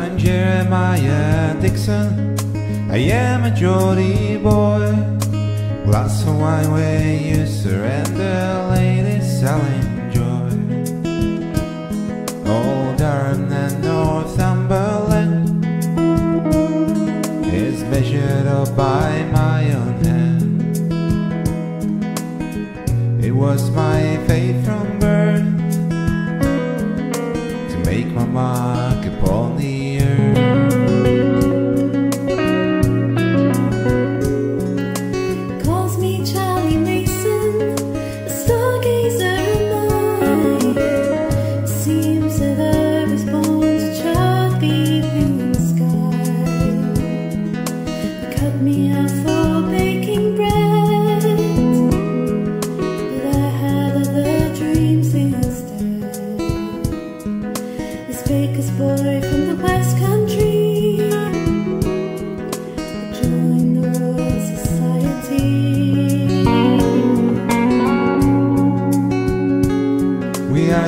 I'm Jeremiah Dixon. I am a Geordie boy. Glass of wine where you surrender, ladies, I'll enjoy. All Durham and Northumberland is measured up by my own hand. It was my fate from birth to make my mark upon the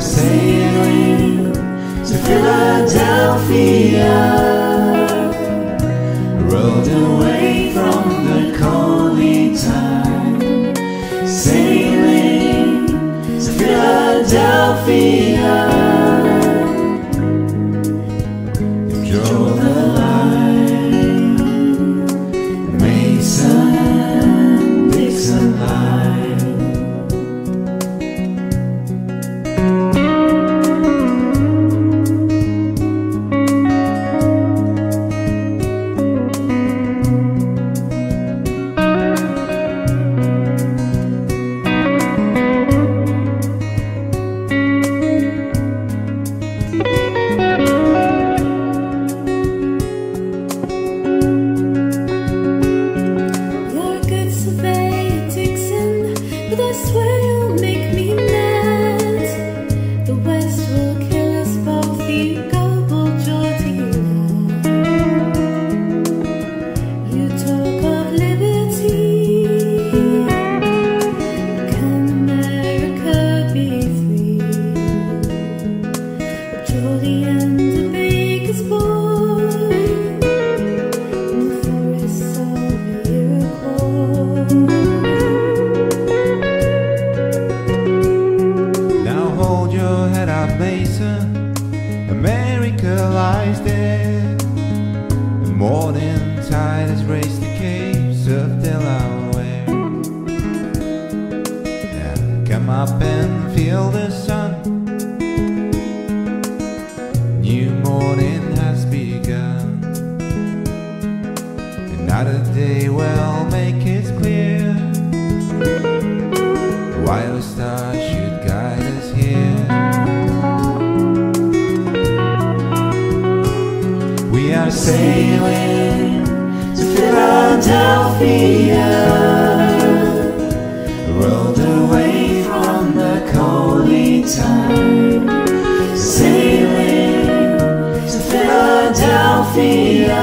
sempre. morning tide has raised the caves of Delaware. and come up and feel the sun. New morning has begun. Another day will make it clear. While stars. sailing to Philadelphia. Rolled away from the coaly time. Sailing to Philadelphia.